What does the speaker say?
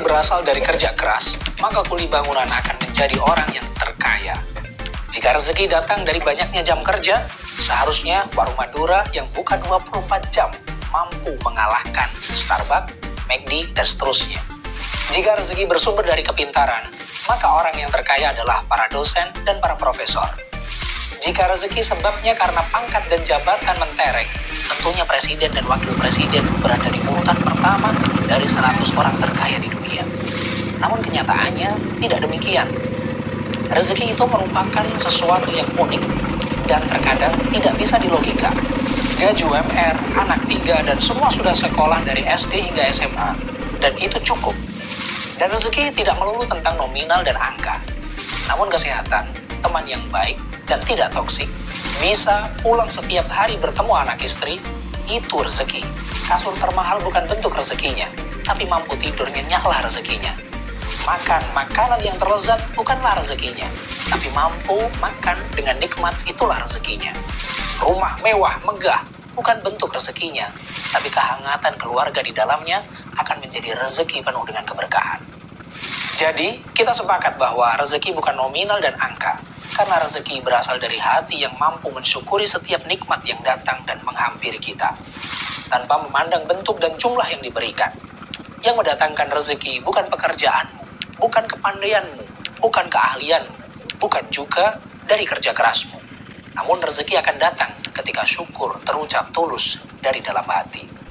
berasal dari kerja keras, maka kuli bangunan akan menjadi orang yang terkaya. Jika rezeki datang dari banyaknya jam kerja, seharusnya warung Madura yang buka 24 jam mampu mengalahkan Starbucks, McD, dan seterusnya. Jika rezeki bersumber dari kepintaran, maka orang yang terkaya adalah para dosen dan para profesor. Jika rezeki sebabnya karena pangkat dan jabatan mentereng, tentunya presiden dan wakil presiden berada di urutan pertama dari 100 orang terkaya. Namun kenyataannya tidak demikian. Rezeki itu merupakan sesuatu yang unik dan terkadang tidak bisa dilogika. Gaji UMR, anak tiga, dan semua sudah sekolah dari SD hingga SMA. Dan itu cukup. Dan rezeki tidak melulu tentang nominal dan angka. Namun kesehatan, teman yang baik, dan tidak toksik, bisa pulang setiap hari bertemu anak istri, itu rezeki. Kasur termahal bukan bentuk rezekinya, tapi mampu tidur nyenyak rezekinya. Makan makanan yang terlezat bukanlah rezekinya, tapi mampu makan dengan nikmat itulah rezekinya. Rumah mewah, megah, bukan bentuk rezekinya, tapi kehangatan keluarga di dalamnya akan menjadi rezeki penuh dengan keberkahan. Jadi, kita sepakat bahwa rezeki bukan nominal dan angka, karena rezeki berasal dari hati yang mampu mensyukuri setiap nikmat yang datang dan menghampiri kita. Tanpa memandang bentuk dan jumlah yang diberikan. Yang mendatangkan rezeki bukan pekerjaanmu, bukan kepandaianmu, bukan keahlianmu, bukan juga dari kerja kerasmu. Namun rezeki akan datang ketika syukur terucap tulus dari dalam hati.